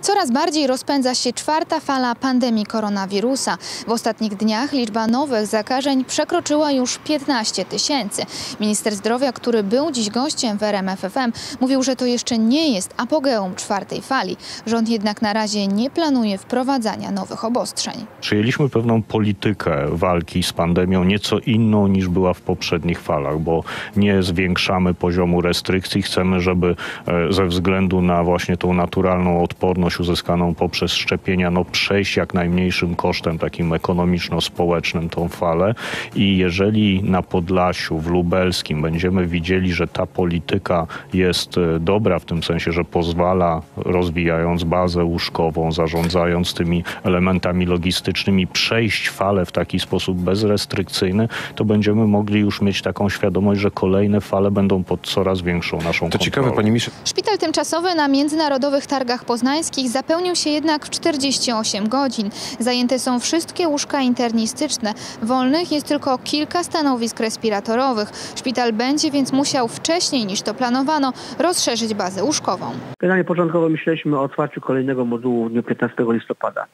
Coraz bardziej rozpędza się czwarta fala pandemii koronawirusa. W ostatnich dniach liczba nowych zakażeń przekroczyła już 15 tysięcy. Minister zdrowia, który był dziś gościem w RMFFM, mówił, że to jeszcze nie jest apogeum czwartej fali. Rząd jednak na razie nie planuje wprowadzania nowych obostrzeń. Przyjęliśmy pewną politykę walki z pandemią, nieco inną niż była w poprzednich falach, bo nie zwiększamy poziomu restrykcji. Chcemy, żeby e, ze względu na właśnie tą naturalną odporność uzyskaną poprzez szczepienia, no przejść jak najmniejszym kosztem takim ekonomiczno-społecznym tą falę. I jeżeli na Podlasiu, w Lubelskim będziemy widzieli, że ta polityka jest e, dobra w tym sensie, że pozwala rozwijając bazę łóżkową, zarządzając tymi elementami logistycznymi, przejść falę w taki sposób bezrestrykcyjny, to będziemy mogli już mieć taką świadomość, że kolejne fale będą pod coraz większą naszą To kontrolą. ciekawe, panie ministrze, Szpital tymczasowy na Międzynarodowych Targach Poznańskich zapełnił się jednak w 48 godzin. Zajęte są wszystkie łóżka internistyczne. Wolnych jest tylko kilka stanowisk respiratorowych. Szpital będzie więc musiał wcześniej niż to planowano rozszerzyć bazę łóżkową. Generalnie początkowo myśleliśmy o otwarciu kolejnego modułu w dniu 15 listopada.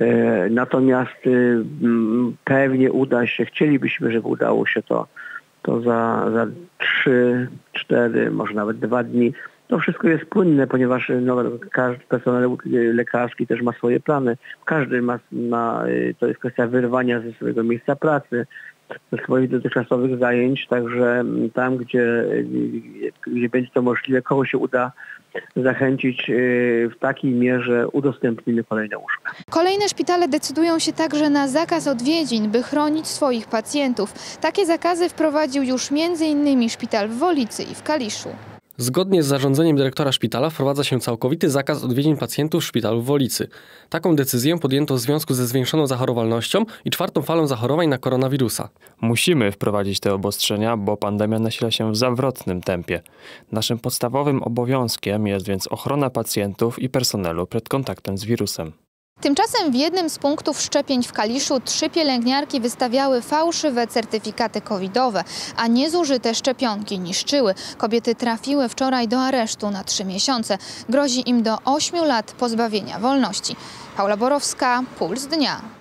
E, Natomiast y, pewnie uda się, chcielibyśmy, żeby udało się to, to za, za 3, 4, może nawet 2 dni. To wszystko jest płynne, ponieważ no, każdy personel y, lekarski też ma swoje plany. Każdy ma, ma, y, to jest kwestia wyrwania ze swojego miejsca pracy, ze swoich dotychczasowych zajęć, także mm, tam, gdzie, y, gdzie będzie to możliwe, kogo się uda zachęcić y, w takiej mierze udostępnimy kolejne łóżka. Kolejne szpitale decydują się także na zakaz odwiedzin, by chronić swoich pacjentów. Takie zakazy wprowadził już m.in. szpital w Wolicy i w Kaliszu. Zgodnie z zarządzeniem dyrektora szpitala wprowadza się całkowity zakaz odwiedzin pacjentów w szpitalu w Wolicy. Taką decyzję podjęto w związku ze zwiększoną zachorowalnością i czwartą falą zachorowań na koronawirusa. Musimy wprowadzić te obostrzenia, bo pandemia nasila się w zawrotnym tempie. Naszym podstawowym obowiązkiem jest więc ochrona pacjentów i personelu przed kontaktem z wirusem. Tymczasem w jednym z punktów szczepień w Kaliszu trzy pielęgniarki wystawiały fałszywe certyfikaty covidowe, a niezużyte szczepionki niszczyły. Kobiety trafiły wczoraj do aresztu na trzy miesiące. Grozi im do ośmiu lat pozbawienia wolności. Paula Borowska, Puls Dnia.